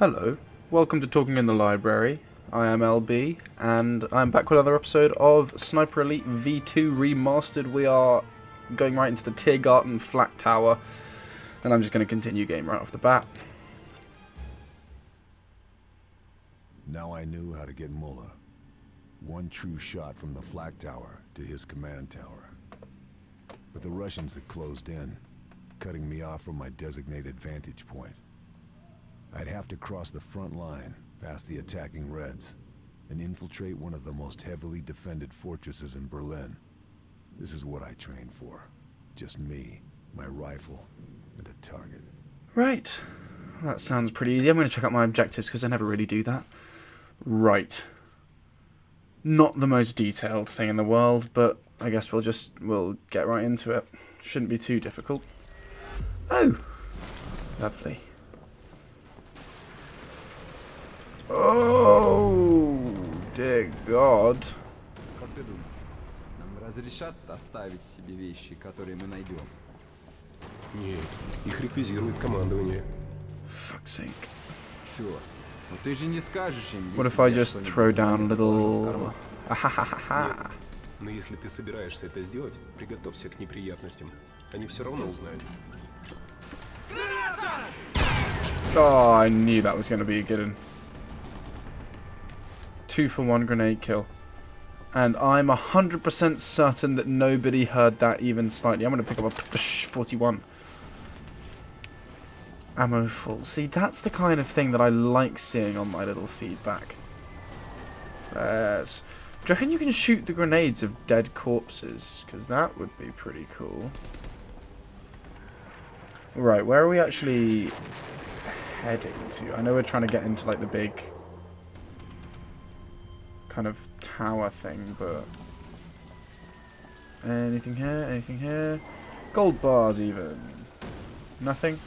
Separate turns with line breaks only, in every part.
Hello, welcome to Talking in the Library. I am LB, and I'm back with another episode of Sniper Elite V2 Remastered. We are going right into the Tiergarten Flak Tower, and I'm just going to continue game right off the bat.
Now I knew how to get Müller. One true shot from the flak tower to his command tower. But the Russians had closed in, cutting me off from my designated vantage point. I'd have to cross the front line, past the attacking Reds, and infiltrate one of the most heavily defended fortresses in Berlin. This is what I trained for. Just me, my rifle, and a target.
Right, that sounds pretty easy. I'm going to check out my objectives because I never really do that. Right. Not the most detailed thing in the world, but I guess we'll just, we'll get right into it. Shouldn't be too difficult. Oh, lovely. Oh, dear God.
Как ты думаешь, нам разрешат оставить себе вещи, которые мы найдем?
Нет, их реквизирует командование.
Fuck's sake.
Черт, ну ты же не скажешь им,
What
если
if I
я
just
что-нибудь
throw down a
тайно положу в
little...
карман?
Ахахаха.
Но если ты собираешься это сделать, приготовься к неприятностям. Они все равно узнают.
Oh, I knew that was going to be a good one. Two for one grenade kill. And I'm 100% certain that nobody heard that even slightly. I'm going to pick up a PPSh 41. Ammo full. See, that's the kind of thing that I like seeing on my little feedback. Yes. Do you reckon you can shoot the grenades of dead corpses? Because that would be pretty cool. Right, where are we actually heading to? I know we're trying to get into like the big kind of tower thing, but anything here? Anything here? Gold bars even. Nothing.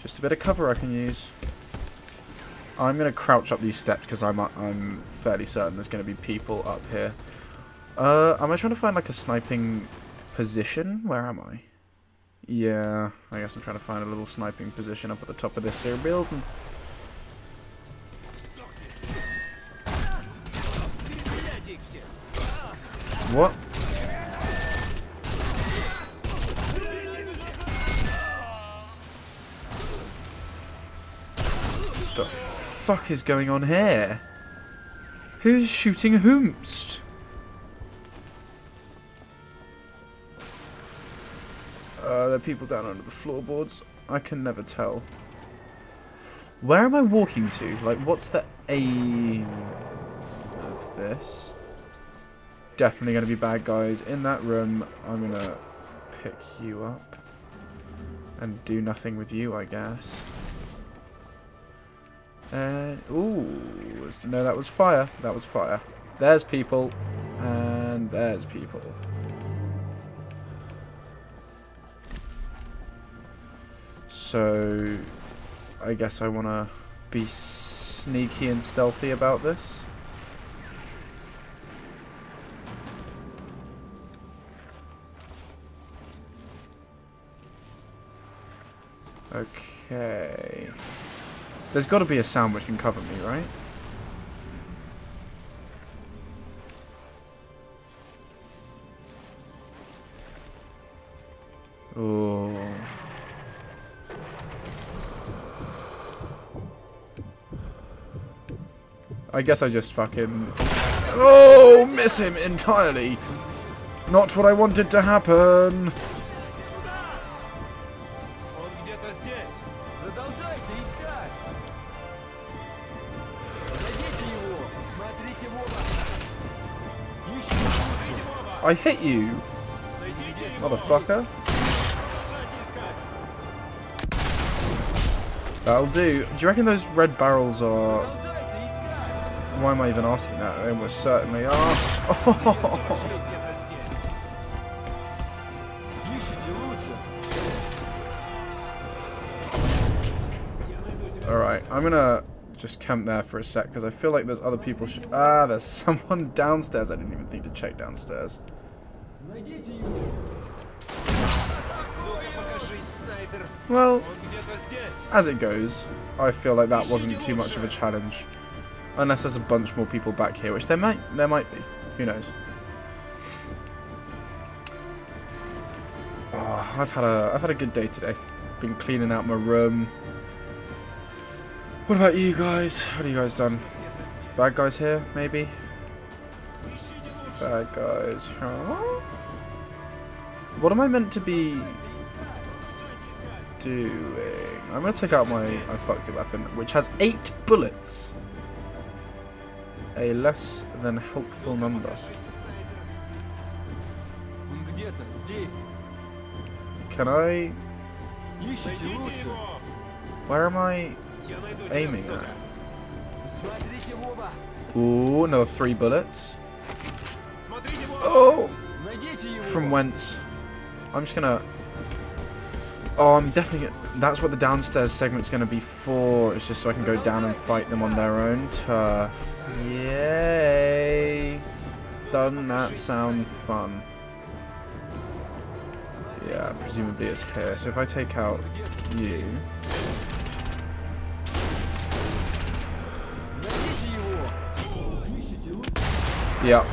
Just a bit of cover I can use. I'm gonna crouch up these steps because I'm I'm fairly certain there's gonna be people up here. Uh, am I trying to find like a sniping position? Where am I? Yeah, I guess I'm trying to find a little sniping position up at the top of this here building. What? The fuck is going on here? Who's shooting whomst? Uh, there are people down under the floorboards. I can never tell. Where am I walking to? Like, what's the aim of this? Definitely going to be bad guys in that room. I'm going to pick you up and do nothing with you, I guess. And, ooh, no, that was fire. That was fire. There's people, and there's people. So, I guess I want to be sneaky and stealthy about this. Okay. There's got to be a sound which can cover me, right? Oh. I guess I just fucking... Oh, miss him entirely. Not what I wanted to happen. I hit you! Motherfucker. That'll do. Do you reckon those red barrels are... Why am I even asking that? They almost certainly are. Alright, I'm gonna just camp there for a sec because I feel like there's other people should... Ah, there's someone downstairs. I didn't even think to check downstairs. Well, as it goes, I feel like that wasn't too much of a challenge. Unless there's a bunch more people back here, which there might there might be. Who knows? Oh, I've had a I've had a good day today. Been cleaning out my room, what about you guys? What are you guys done? Bad guys here, maybe? Bad guys. Huh? What am I meant to be doing? I'm going to take out my I fucked it weapon, which has eight bullets. A less than helpful number. Can I... Where am I aiming at? Ooh, another three bullets. Oh! From whence? I'm just gonna... Oh, I'm definitely. That's what the downstairs segment's gonna be for. It's just so I can go down and fight them on their own turf. Yay! Doesn't that sound fun? Yeah, presumably it's here. So if I take out you... Yeah.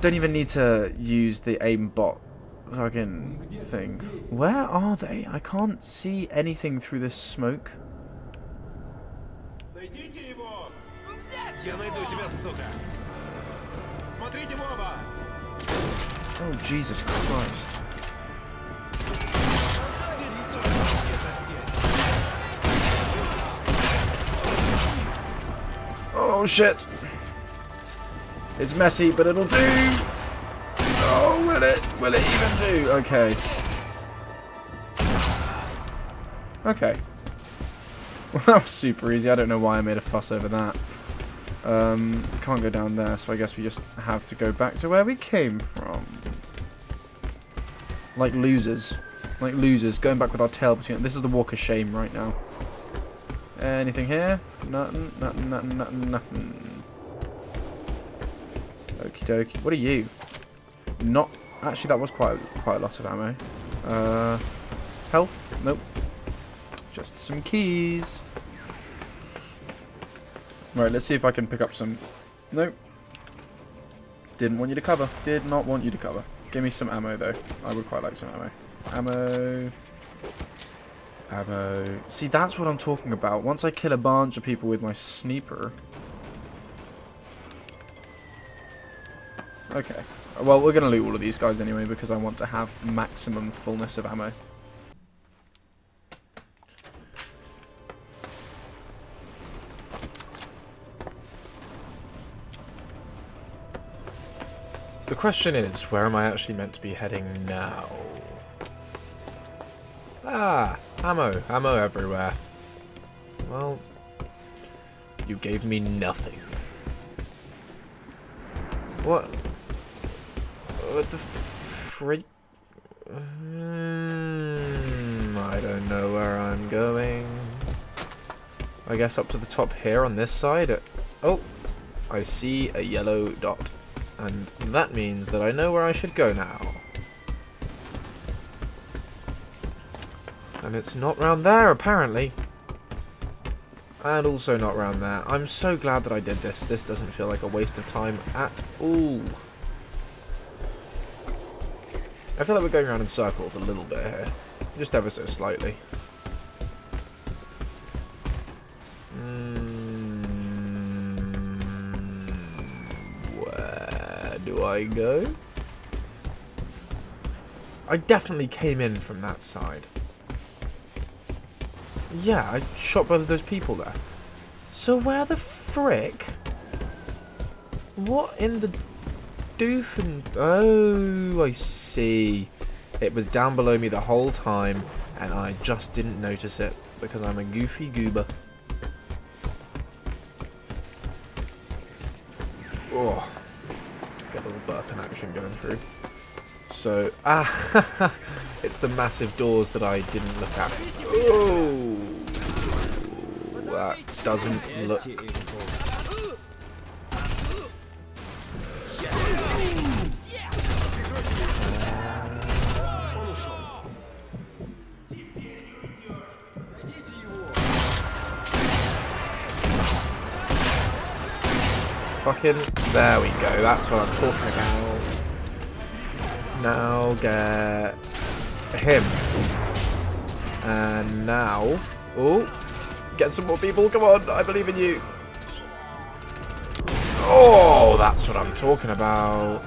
Don't even need to use the aimbot fucking thing. Where are they? I can't see anything through this smoke. Oh, Jesus Christ. Oh, shit. It's messy, but it'll do. Oh, will it? Will it even do? Okay. Okay. Well, that was super easy. I don't know why I made a fuss over that. Um, can't go down there, so I guess we just have to go back to where we came from. Like losers. Like losers, going back with our tail between... This is the walk of shame right now. Anything here? Nothing, nothing, nothing, nothing, nothing. Okie dokie. What are you? Not... Actually, that was quite, quite a lot of ammo. Uh, health? Nope. Just some keys. Right, let's see if I can pick up some... Nope. Didn't want you to cover. Did not want you to cover. Give me some ammo, though. I would quite like some ammo. Ammo. Ammo. See, that's what I'm talking about. Once I kill a bunch of people with my sniper... Okay. Well, we're going to loot all of these guys anyway, because I want to have maximum fullness of ammo.
The question is, where am I actually meant to be heading now? Ah, ammo, ammo everywhere. Well, you gave me nothing. What? What the freak? Hmm, I don't know where I'm going. I guess up to the top here on this side. Oh, I see a yellow dot. And that means that I know where I should go now. And it's not round there, apparently. And also not round there. I'm so glad that I did this. This doesn't feel like a waste of time at all. I feel like we're going around in circles a little bit here. Just ever so slightly. Mm, where do I go? I definitely came in from that side. Yeah, I shot both of those people there. So where the frick? What in the doof and... Oh, I see. It was down below me the whole time, and I just didn't notice it, because I'm a goofy goober. Oh, get a little burp in action going through. So, ah, it's the massive doors that I didn't look at. Oh, that doesn't look.
Fucking... There we go. That's what I'm talking about. Now get him. And now... Oh, get some more people. Come on, I believe in you. Oh, that's what I'm talking about.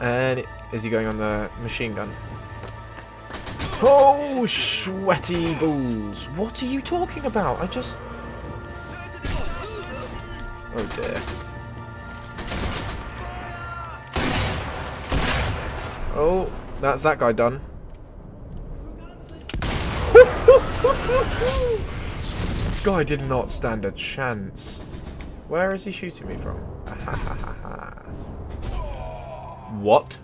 And is he going on the machine gun? Oh, sweaty balls. What are you talking about? I just... Oh dear. Oh, that's that guy done. Guy did not stand a chance. Where is he shooting me from? what?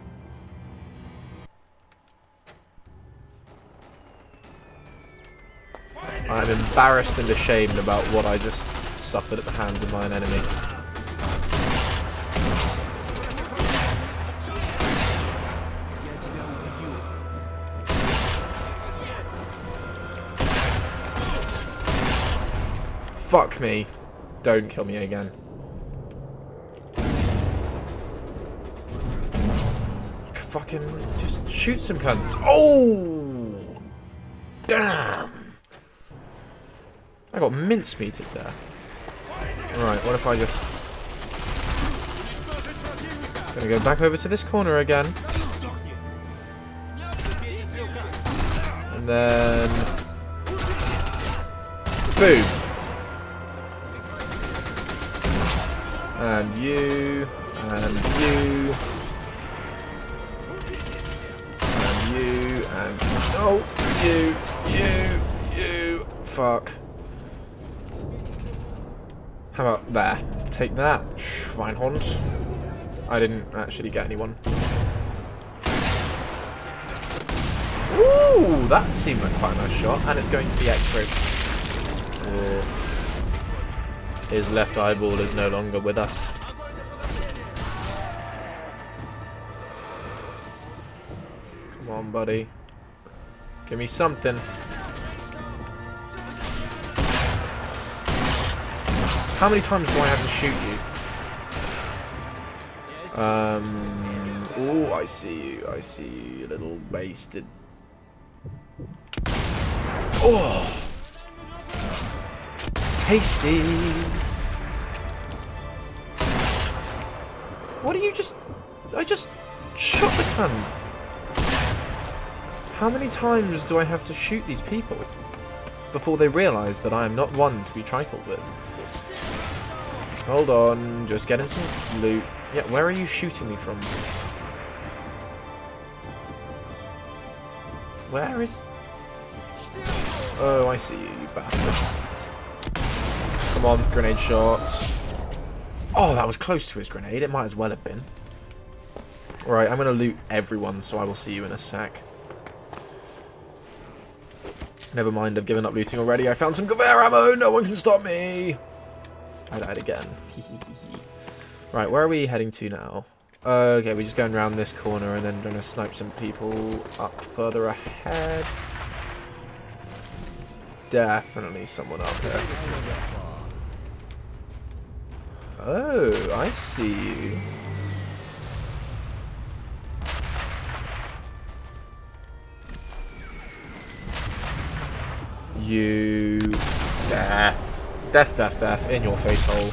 I'm embarrassed and ashamed about what I just suffered at the hands of mine enemy. Fuck me. Don't kill me again. Fucking just shoot some cunts. Oh! Damn! I got mincemeated there. Right, what if I just... Gonna go back over to this corner again. And then... Boom! And you, and you, and you, and oh, you, you, you, fuck. How about there? Take that, Schweinhund. I didn't actually get anyone. Ooh, that seemed like quite a nice shot, and it's going to the X-ray. Oh. His left eyeball is no longer with us. Come on, buddy. Give me something. How many times do I have to shoot you? Um. Oh, I see you. I see you, little wasted. Oh tasty. What are you just... I just shot the can. How many times do I have to shoot these people before they realise that I am not one to be trifled with? Hold on, just getting some loot. Yeah, where are you shooting me from? Where is... Oh, I see you, you bastard. Come on, grenade shots. Oh, that was close to his grenade. It might as well have been. Right, I'm going to loot everyone, so I will see you in a sec. Never mind, I've given up looting already. I found some Gewehr ammo. No one can stop me. I died again. right, where are we heading to now? Uh, okay, we're just going around this corner and then going to snipe some people up further ahead. Definitely someone up there. Oh, I see you. You... Death. Death, death, death. In your face hole.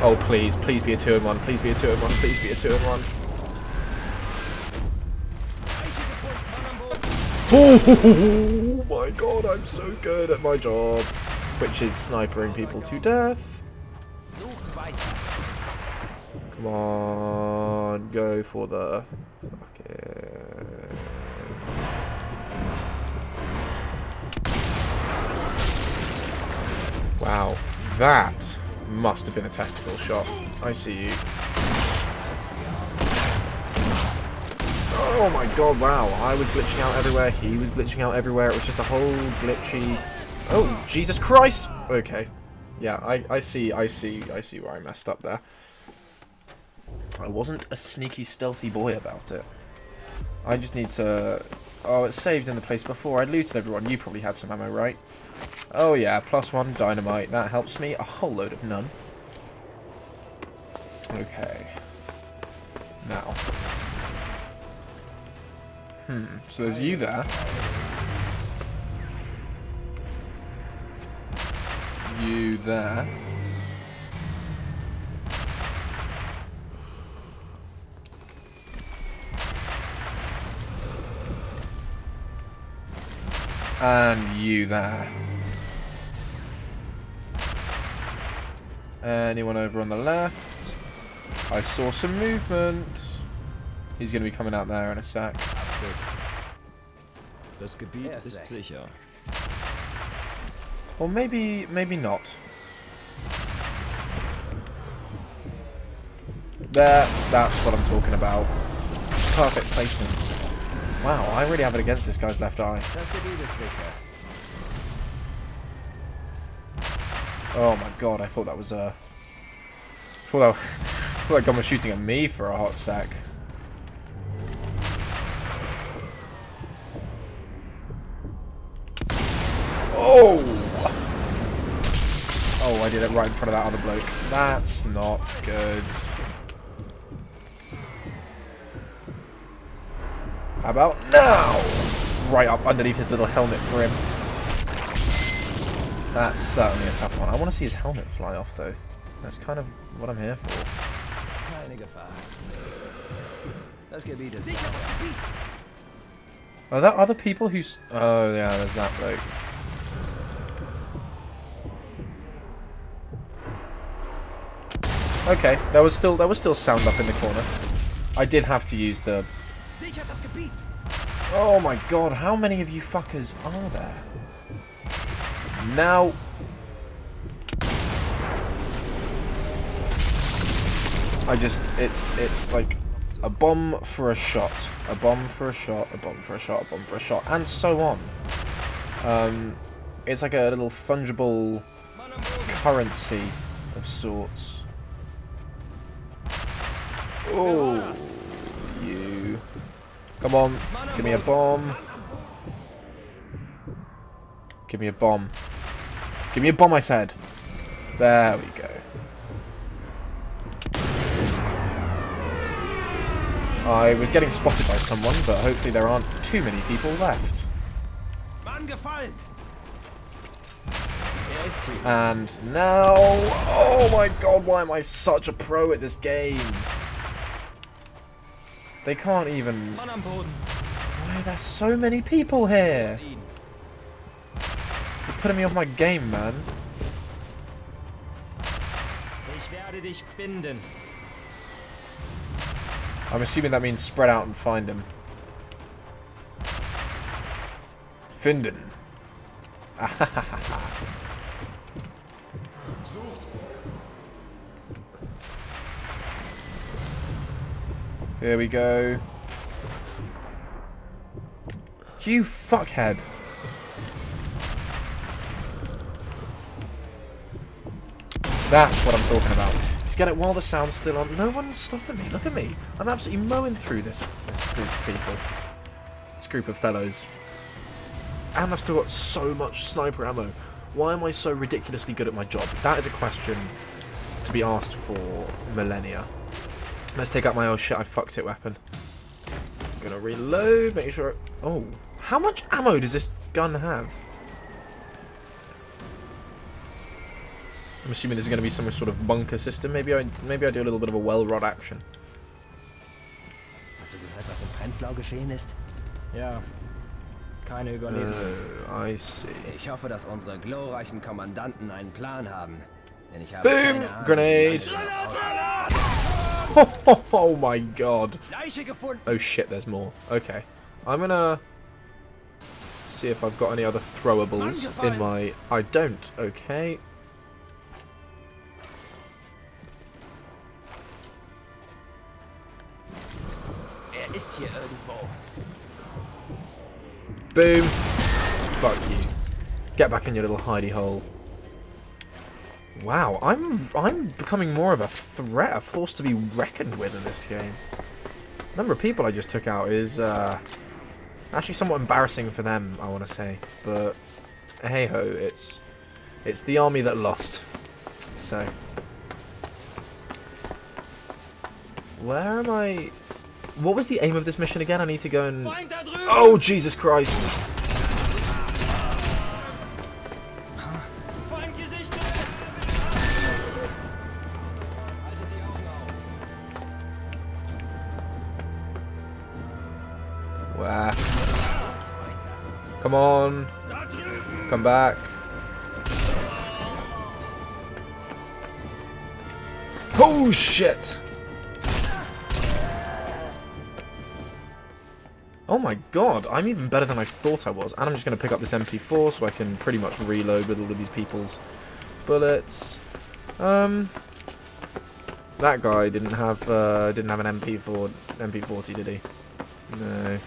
Oh, please. Please be a 2 in 1. Please be a 2 in 1. Please be a 2 in 1. Oh my god, I'm so good at my job. Which is snipering people to death. Come on, go for the... that must have been a testicle shot. I see you. Oh my god, wow. I was glitching out everywhere, he was glitching out everywhere. It was just a whole glitchy... Oh, Jesus Christ! Okay. Yeah, I, I see, I see, I see where I messed up there. I wasn't a sneaky, stealthy boy about it. I just need to... Oh, it's saved in the place before. I looted everyone. You probably had some ammo, right? Oh yeah, plus one dynamite. That helps me. A whole load of none. Okay. Now. Hmm, so there's you there. You there. And you there. Anyone over on the left? I saw some movement. He's going to be coming out there in a sec.
Das Gebiet
ist
ist sicher.
Or maybe, maybe not. There, that's what I'm talking about. Perfect placement. Wow, I really have it against this guy's left eye. Oh my god, I thought that was uh thought that, thought that gun was shooting at me for a hot sec. Oh! Oh, I did it right in front of that other bloke. That's not good. How about now? Right up underneath his little helmet brim. That's certainly a tough one. I want to see his helmet fly off, though. That's kind of what I'm here for.
Keine Gefahr. Das Gebiet ist sicher.
Are there other people who's... Oh, yeah, there's that bloke. Okay, there was still there was still sound up in the corner. I did have to use the...
Sichert das Gebiet.
Oh my god, how many of you fuckers are there? Now... I just... It's, it's like a bomb for a shot, a bomb for a shot, a bomb for a shot, a bomb for a shot, and so on. Um, it's like a little fungible currency of sorts. Oh, you. Come on, give me a bomb. Give me a bomb. Give me a bomb, I said. There we go. I was getting spotted by someone, but hopefully there aren't too many people left.
Mann gefallen. Er ist hier.
And now... Oh my god, why am I such a pro at this game? They can't even...
Mann am Boden.
Why are there so many people here? Putting me off my game, man.
Ich werde dich finden.
I'm assuming that means spread out and find him. Finden. Here we go. You fuckhead. That's what I'm talking about. Just get it while the sound's still on. No one's stopping me. Look at me. I'm absolutely mowing through this, this group of people. This group of fellows. And I've still got so much sniper ammo. Why am I so ridiculously good at my job? That is a question to be asked for millennia. Let's take out my old shit I fucked it weapon. I'm gonna reload, make sure... Oh, how much ammo does this gun have? I'm assuming this is going to be some sort of bunker system. Maybe I maybe I do a little bit of a Welrod action.
Hast du gehört, was in Prenzlau geschehen ist?
Ja. Keine uh, Überlebenden.
Oh, I see.
Ich hoffe, dass unsere glorreichen Kommandanten einen Plan haben. Denn ich habe
Boom!
Ahnung,
Grenade!
wie lange sie noch aussehen.
Oh my god. Oh shit, there's more. Okay. I'm gonna see if I've got any other throwables in my... I don't. Okay.
Ist hier irgendwo.
Boom. Fuck you. Get back in your little hidey hole. Wow, I'm I'm becoming more of a threat, a force to be reckoned with in this game. The number of people I just took out is uh, actually somewhat embarrassing for them, I want to say. But hey ho, it's it's the army that lost. So where am I? What was the aim of this mission again? I need to go and. Oh Jesus Christ! Where? Come on. Come back. Oh shit! Oh my god, I'm even better than I thought I was. And I'm just going to pick up this MP4 so I can pretty much reload with all of these people's bullets. Um, that guy didn't have uh, didn't have an MP4 MP40, did he? No.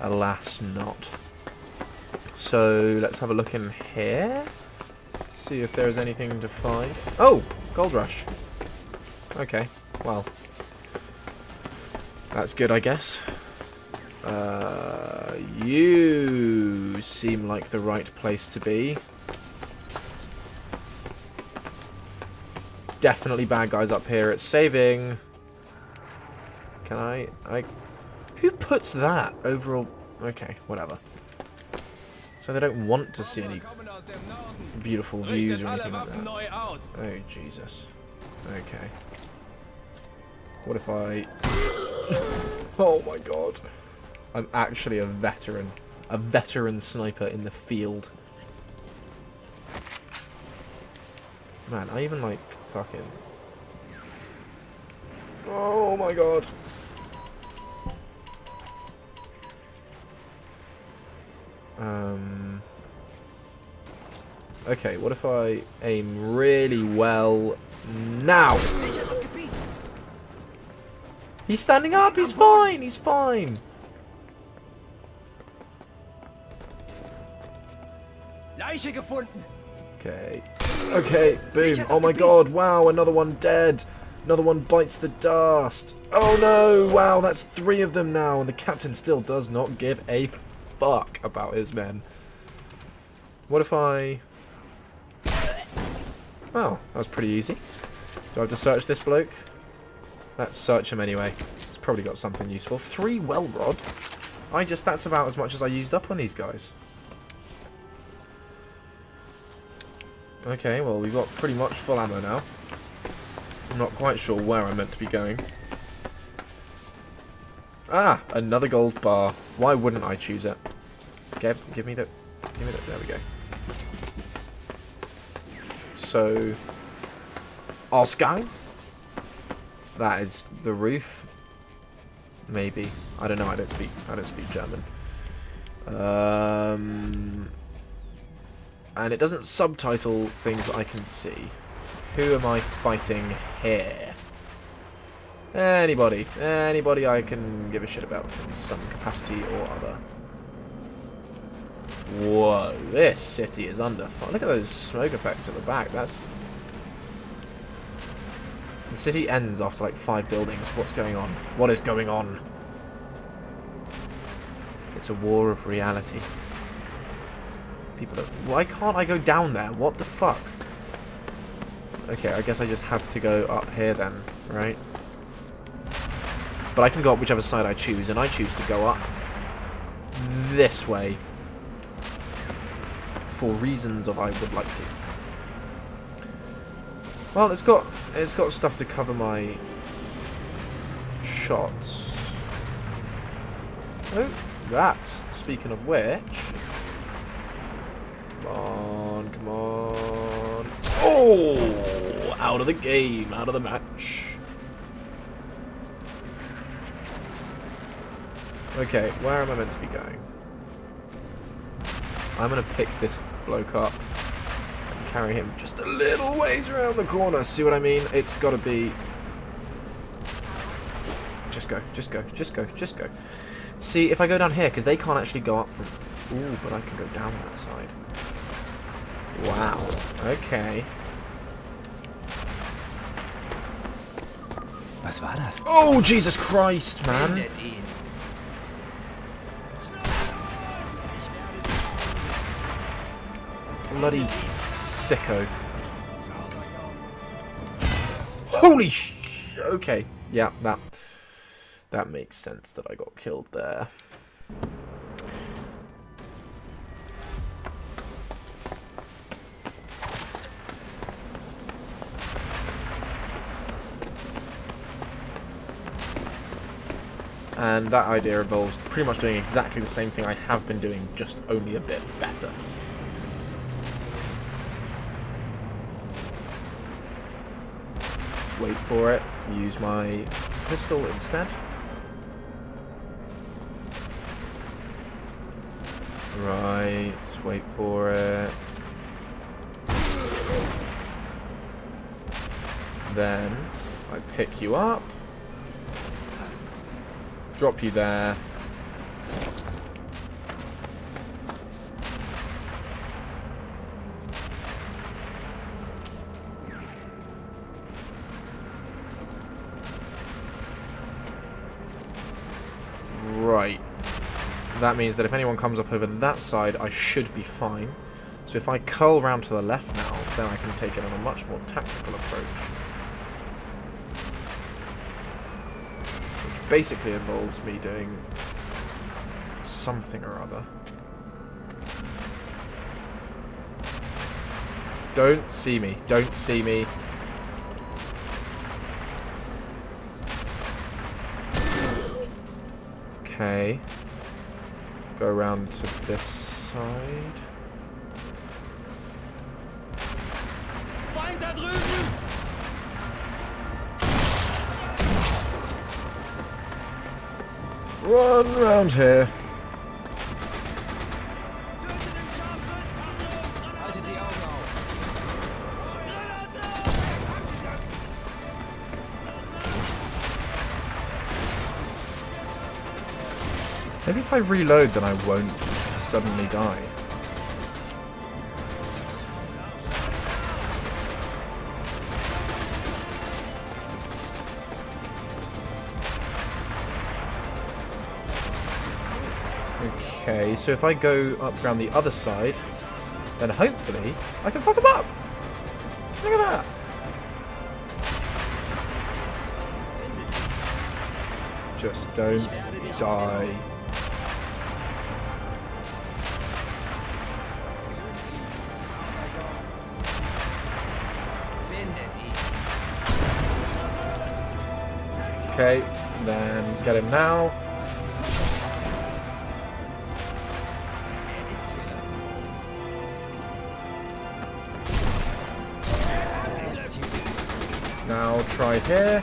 Alas, not. So let's have a look in here. See if there's anything to find. Oh, gold rush. Okay, well, that's good, I guess. Uh, you seem like the right place to be. Definitely bad guys up here. It's saving. Can I? I. Who puts that overall? Okay, whatever. So they don't want to see any beautiful views or anything like that. Oh Jesus. Okay. What if I? oh my God. I'm actually a veteran. A veteran sniper in the field. Man, I even like fucking... Oh my god. Um... Okay, what if I aim really well now? He's standing up, he's fine, he's fine.
Leiche gefunden.
Okay. Okay, boom. Oh my god, wow, another one dead. Another one bites the dust. Oh no, wow, that's three of them now, and the captain still does not give a fuck about his men. What if I... Oh, that was pretty easy. Do I have to search this bloke? Let's search him anyway. He's probably got something useful. Three Welrod. I just, that's about as much as I used up on these guys. Okay, well we've got pretty much full ammo now. I'm not quite sure where I'm meant to be going. Ah, another gold bar. Why wouldn't I choose it? Give, give me the, give me the, there we go. So, Ausgang? That is the roof. Maybe. I don't know, I don't speak, I don't speak German. Um, and it doesn't subtitle things that I can see. Who am I fighting here? Anybody. Anybody I can give a shit about in some capacity or other. Whoa, this city is under fire. Look at those smoke effects at the back. That's... The city ends after like five buildings. What's going on? What is going on? It's a war of reality. People are... Why can't I go down there? What the fuck? Okay, I guess I just have to go up here then, right? But I can go up whichever side I choose, and I choose to go up this way for reasons of I would like to. Well, it's got it's got stuff to cover my shots. Oh, that's speaking of which. Come on, come on. Oh, out of the game, out of the match. Okay, where am I meant to be going? I'm going to pick this bloke up and carry him just a little ways around the corner. See what I mean? It's got to be... Just go, just go, just go, just go. See, if I go down here, because they can't actually go up from... Ooh, but I can go down that side. Wow. Okay.
Was war das?
Oh, Jesus Christ, man. Bloody sicko. Holy sh... Okay. Yeah, that... That makes sense that I got killed there. And that idea involves pretty much doing exactly the same thing I have been doing, just only a bit better. Just wait for it. Use my pistol instead. Right, wait for it. Then I pick you up. Drop you there. Right. That means that if anyone comes up over that side, I should be fine. So if I curl round to the left now, then I can take it on a much more tactical approach. Basically involves me doing something or other. Don't see me. Don't see me. Okay. Go around to this side. Run round here. Maybe if I reload, then I won't suddenly die. Okay, so if I go up around the other side, then hopefully I can fuck him up. Look at that. Just don't die. Okay, then get him now.
Ran. here.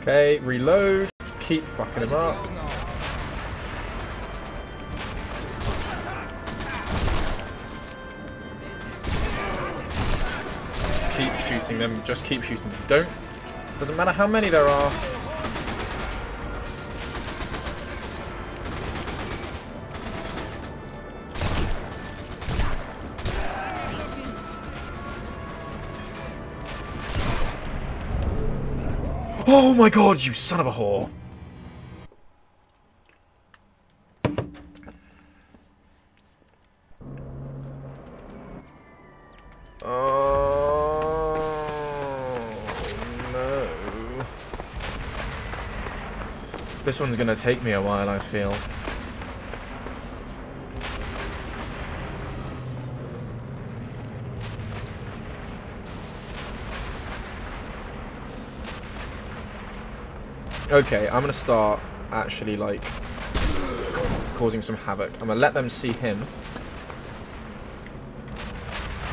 Okay, reload. Keep fucking him up. Keep shooting them. Just keep shooting them. Don't. Doesn't matter how many there are. Oh my god, you son of a whore! Oh no. This one's gonna take me a while, I feel. Okay, I'm gonna start actually like causing some havoc. I'm gonna let them see him.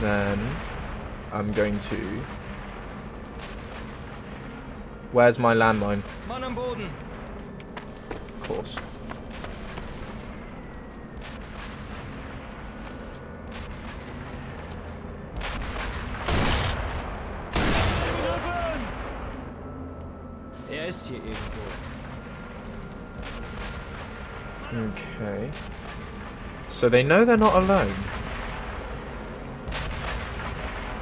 Then I'm going to. Where's my landmine?
Mann am Boden!
Of course.
Er ist hier irgendwo.
Okay. So they know they're not alone.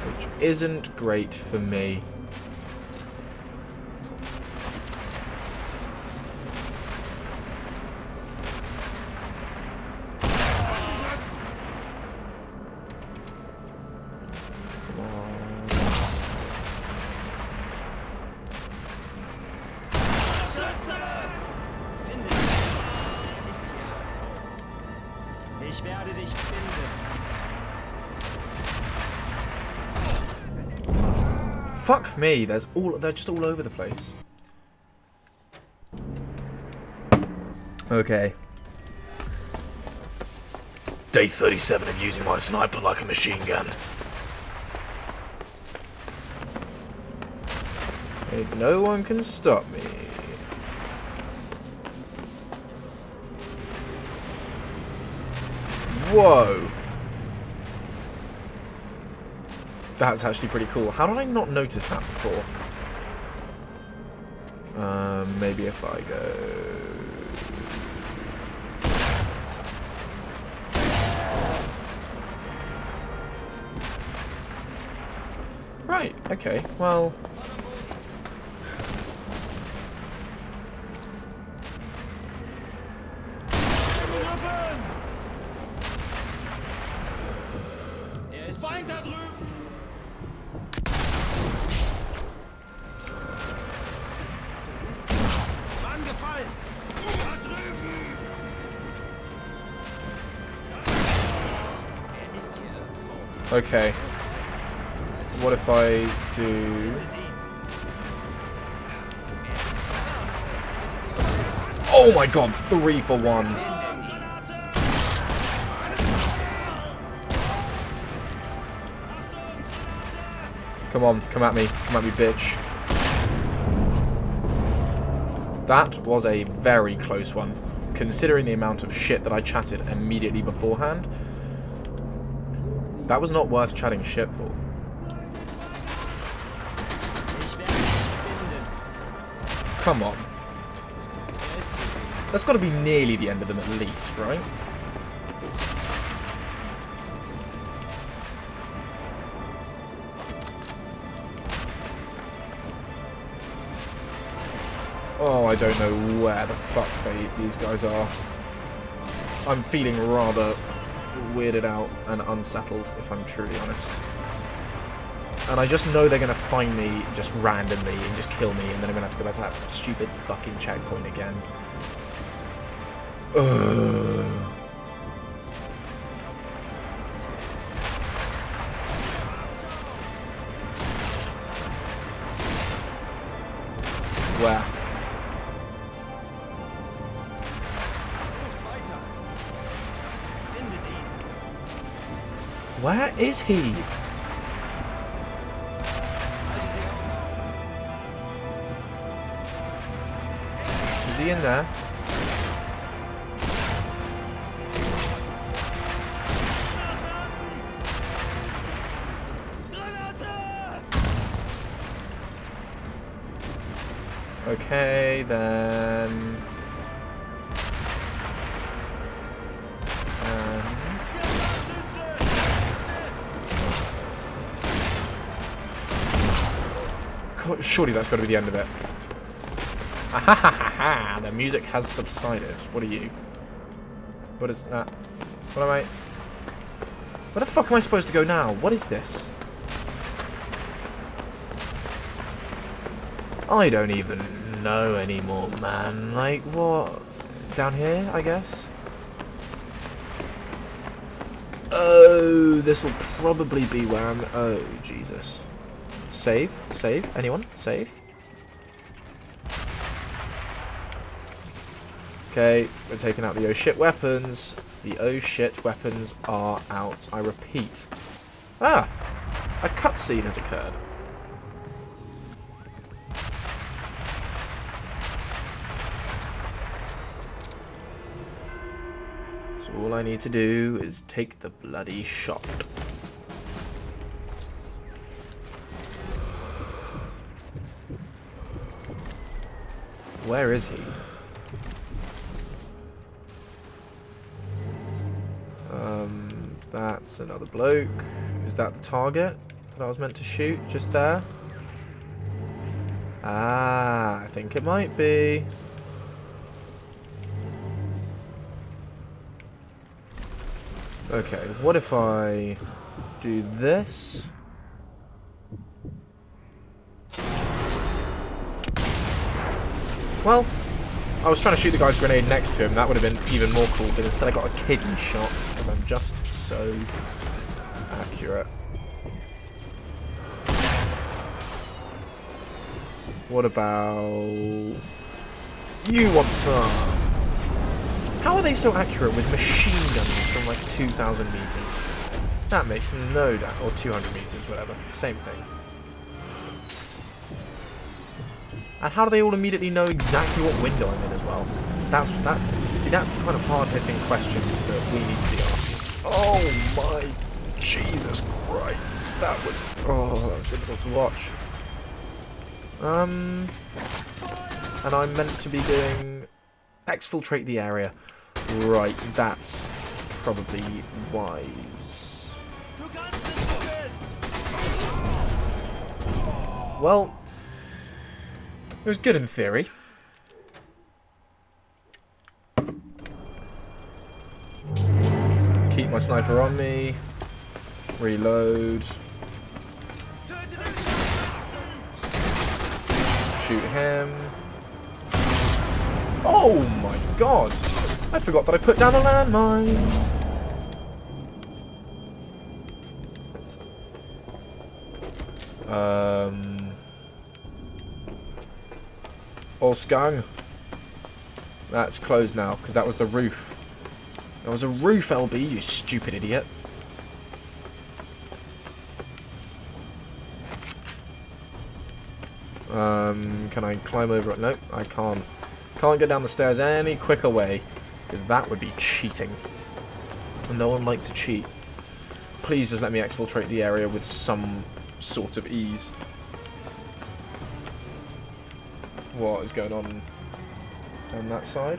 Which isn't great for me. Fuck me, there's all they're just all over the place. Okay. Day 37 of using my sniper like a machine gun. No one can stop me. Whoa. That's actually pretty cool. How did I not notice that before? Um, maybe if I go... Right, okay, well...
Er ist Feind
Okay. What if I do... Oh my god, three for one. Come on, come at me. Come at me, bitch. That was a very close one, considering the amount of shit that I chatted immediately beforehand. That was not worth chatting shit for. Come on. That's got to be nearly the end of them at least, right? Oh, I don't know where the fuck they, these guys are. I'm feeling rather weirded out and unsettled, if I'm truly honest. And I just know they're going to find me just randomly and just kill me, and then I'm going to have to go back to that stupid fucking checkpoint again. Ugh. Is he? Is he in there? Okay, then. Surely that's got to be the end of it. Ahahaha! The music has subsided. What are you? What is that? What am I? Where the fuck am I supposed to go now? What is this? I don't even know anymore, man. Like, what? Down here, I guess? Oh, this'll probably be where I'm... Oh, Jesus. Save? Save? Anyone? Save? Okay, we're taking out the oh shit weapons. The oh shit weapons are out. I repeat. Ah! A cutscene has occurred. So all I need to do is take the bloody shot. Where is he? Um, That's another bloke. Is that the target that I was meant to shoot just there? Ah, I think it might be. Okay, what if I do this? Well, I was trying to shoot the guy's grenade next to him. That would have been even more cool, but instead I got a kidney shot because I'm just so accurate. What about... You want some? How are they so accurate with machine guns from like 2,000 meters? That makes no doubt. Or 200 meters, whatever. Same thing. And how do they all immediately know exactly what window I'm in as well? That's that. See, that's the kind of hard-hitting questions that we need to be asking. Oh my Jesus Christ! That was oh, that was difficult to watch. Um, and I'm meant to be doing exfiltrate the area. Right, that's probably wise. Well, it was good in theory. Keep my sniper on me. Reload. Shoot him. Oh my god! I forgot that I put down a landmine. Um... Ausgang. That's closed now, because that was the roof. That was a roof, LB, you stupid idiot. Um, can I climb over it? Nope, I can't. Can't get down the stairs any quicker way, because that would be cheating. No one likes to cheat. Please just let me exfiltrate the area with some sort of ease. What is going on on that side?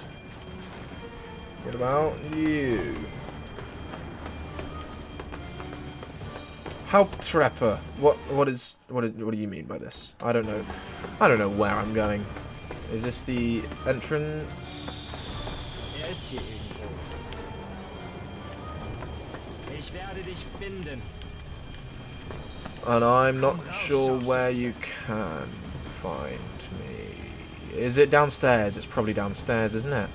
What about you? How Trepper? What what is what is what do you mean by this? I don't know. I don't know where I'm going. Is this the entrance?
Er ist hier irgendwo. Ich werde dich finden.
And I'm not sure where you can find. Is it downstairs? It's probably downstairs, isn't it?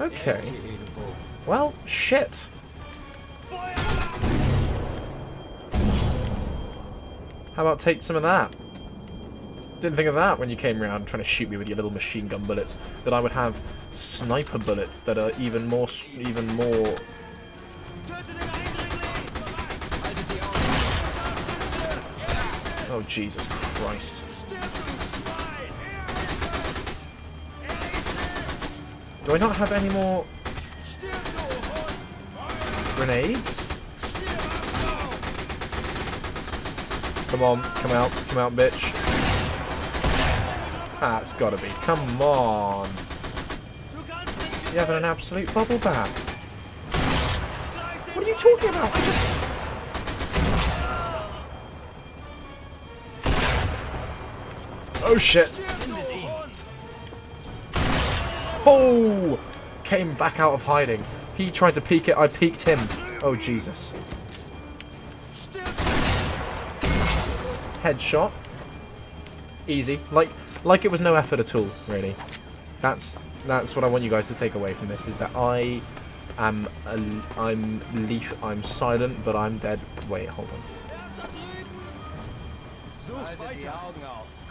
Okay. Well, shit. How about take some of that? Didn't think of that when you came around trying to shoot me with your little machine gun bullets. That I would have sniper bullets that are even more, even more. Oh Jesus Christ! Do I not have any more grenades? Come on, come out, come out, bitch. It's gotta be. Come on. You're having an absolute bubble bath? What are you talking about? I just... Oh shit. Oh! Came back out of hiding. He tried to peek it, I peeked him. Oh Jesus. Headshot. Easy. Like like it was no effort at all, really. That's that's what I want you guys to take away from this is that I am a, I'm leaf I'm silent but I'm dead. Wait, hold on.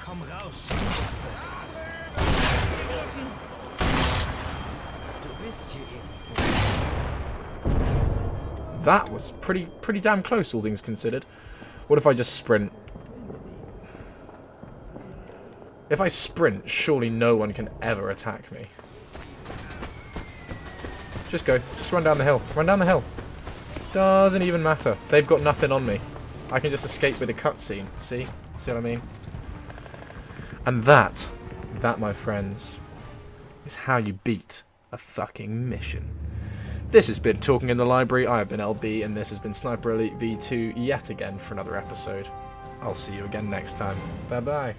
Komm raus. Du bist hier irgendwo.
That was pretty pretty damn close all things considered. What if I just sprint? If I sprint, surely no one can ever attack me. Just go. Just run down the hill. Run down the hill. Doesn't even matter. They've got nothing on me. I can just escape with a cutscene. See? See what I mean? And that, that, my friends, is how you beat a fucking mission. This has been Talking in the Library. I have been LB, and this has been Sniper Elite V2 yet again for another episode. I'll see you again next time. Bye bye.